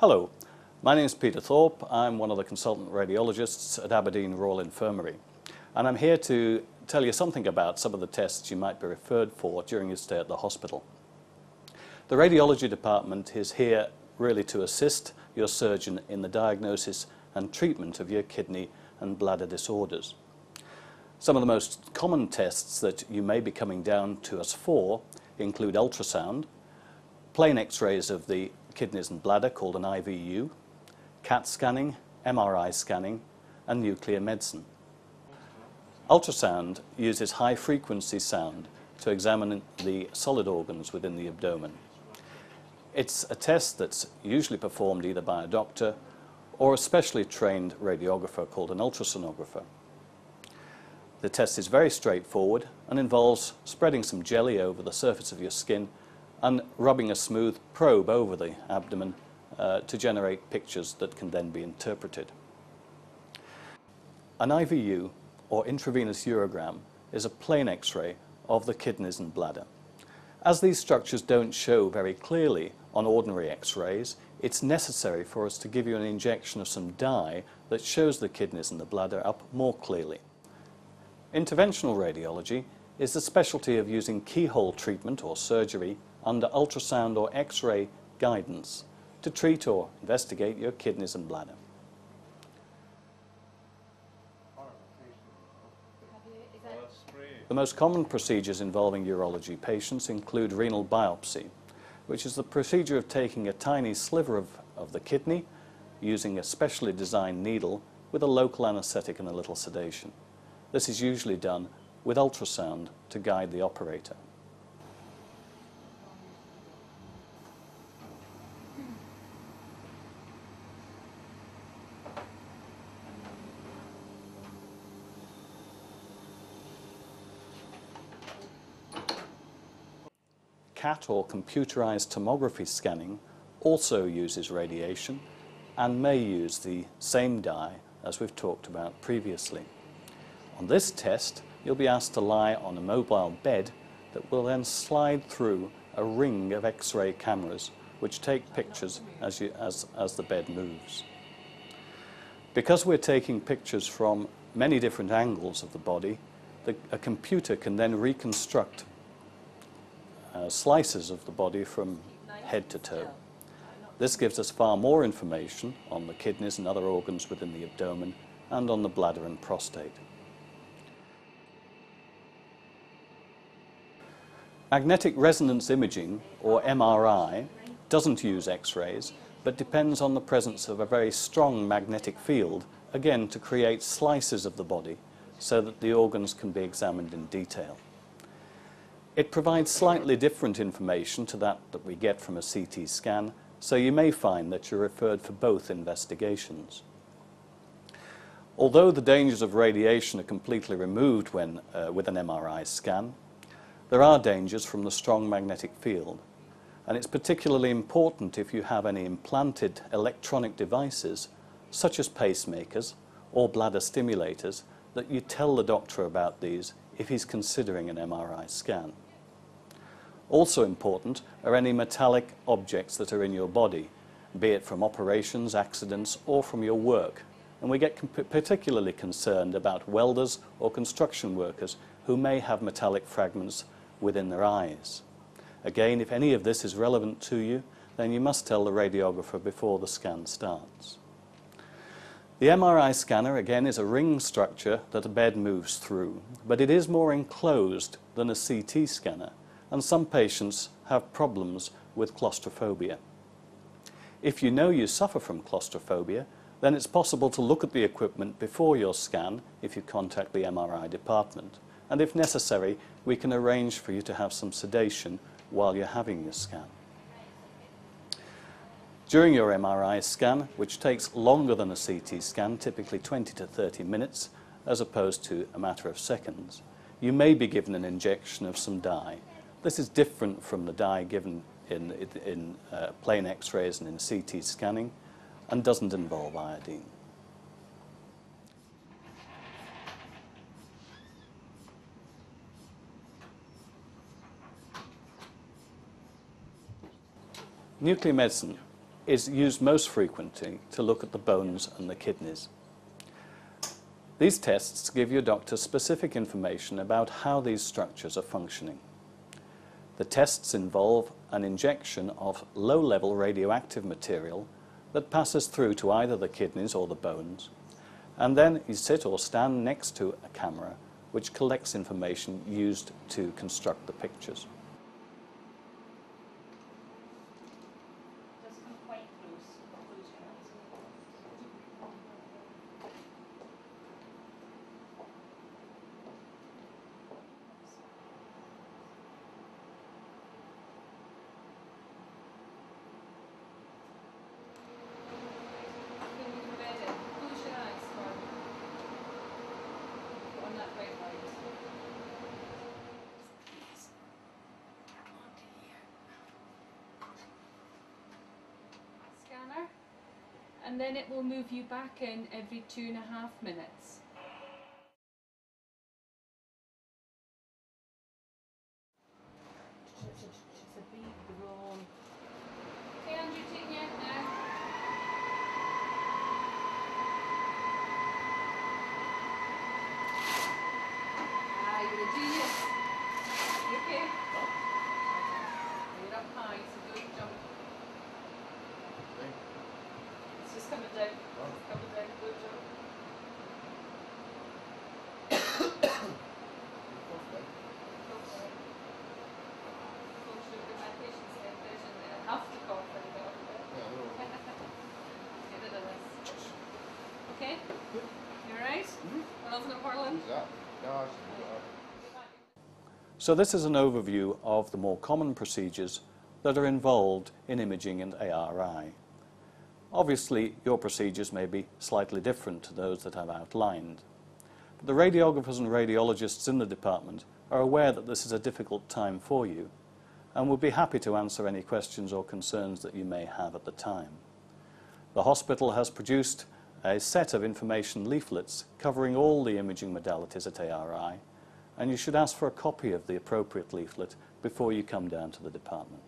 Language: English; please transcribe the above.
Hello, my name is Peter Thorpe. I'm one of the consultant radiologists at Aberdeen Royal Infirmary. And I'm here to tell you something about some of the tests you might be referred for during your stay at the hospital. The radiology department is here really to assist your surgeon in the diagnosis and treatment of your kidney and bladder disorders. Some of the most common tests that you may be coming down to us for include ultrasound, plain x-rays of the kidneys and bladder called an IVU, CAT scanning, MRI scanning, and nuclear medicine. Ultrasound uses high frequency sound to examine the solid organs within the abdomen. It's a test that's usually performed either by a doctor or a specially trained radiographer called an ultrasonographer. The test is very straightforward and involves spreading some jelly over the surface of your skin and rubbing a smooth probe over the abdomen uh, to generate pictures that can then be interpreted. An IVU, or intravenous urogram, is a plain X-ray of the kidneys and bladder. As these structures don't show very clearly on ordinary X-rays, it's necessary for us to give you an injection of some dye that shows the kidneys and the bladder up more clearly. Interventional radiology is the specialty of using keyhole treatment or surgery under ultrasound or X-ray guidance to treat or investigate your kidneys and bladder. The most common procedures involving urology patients include renal biopsy, which is the procedure of taking a tiny sliver of, of the kidney using a specially designed needle with a local anesthetic and a little sedation. This is usually done with ultrasound to guide the operator. CAT or computerized tomography scanning also uses radiation and may use the same dye as we've talked about previously. On this test, you'll be asked to lie on a mobile bed that will then slide through a ring of X-ray cameras which take pictures as, you, as, as the bed moves. Because we're taking pictures from many different angles of the body, the, a computer can then reconstruct uh, slices of the body from head to toe. This gives us far more information on the kidneys and other organs within the abdomen and on the bladder and prostate. Magnetic resonance imaging, or MRI, doesn't use X-rays, but depends on the presence of a very strong magnetic field, again to create slices of the body so that the organs can be examined in detail. It provides slightly different information to that that we get from a CT scan, so you may find that you're referred for both investigations. Although the dangers of radiation are completely removed when, uh, with an MRI scan, there are dangers from the strong magnetic field, and it's particularly important if you have any implanted electronic devices, such as pacemakers or bladder stimulators, that you tell the doctor about these if he's considering an MRI scan. Also important are any metallic objects that are in your body, be it from operations, accidents, or from your work. And we get particularly concerned about welders or construction workers who may have metallic fragments within their eyes. Again, if any of this is relevant to you, then you must tell the radiographer before the scan starts. The MRI scanner, again, is a ring structure that a bed moves through, but it is more enclosed than a CT scanner, and some patients have problems with claustrophobia. If you know you suffer from claustrophobia, then it's possible to look at the equipment before your scan if you contact the MRI department. And if necessary, we can arrange for you to have some sedation while you're having your scan. During your MRI scan, which takes longer than a CT scan, typically 20 to 30 minutes, as opposed to a matter of seconds, you may be given an injection of some dye. This is different from the dye given in, in uh, plain X-rays and in CT scanning and doesn't involve iodine. Nuclear medicine is used most frequently to look at the bones and the kidneys. These tests give your doctor specific information about how these structures are functioning. The tests involve an injection of low-level radioactive material that passes through to either the kidneys or the bones, and then you sit or stand next to a camera which collects information used to construct the pictures. Just come quite close. Close your eyes. When you're ready, close your eyes for me. Go on that right light. Scanner. And then it will move you back in every two and a half minutes. It's a big groan. Okay, Andrew, take me out now. Ah, you're a genius. You okay? You're up high, so don't jump. It's just coming down. It's coming down. Don't jump. Go for it. Don't shoot with my patient's head vision. I have to cough when I get off of it. Get rid of this. Okay? You alright? Well, isn't it whirling? So this is an overview of the more common procedures that are involved in imaging and ARI. Obviously, your procedures may be slightly different to those that I've outlined. But the radiographers and radiologists in the department are aware that this is a difficult time for you and would be happy to answer any questions or concerns that you may have at the time. The hospital has produced a set of information leaflets covering all the imaging modalities at ARI, and you should ask for a copy of the appropriate leaflet before you come down to the department.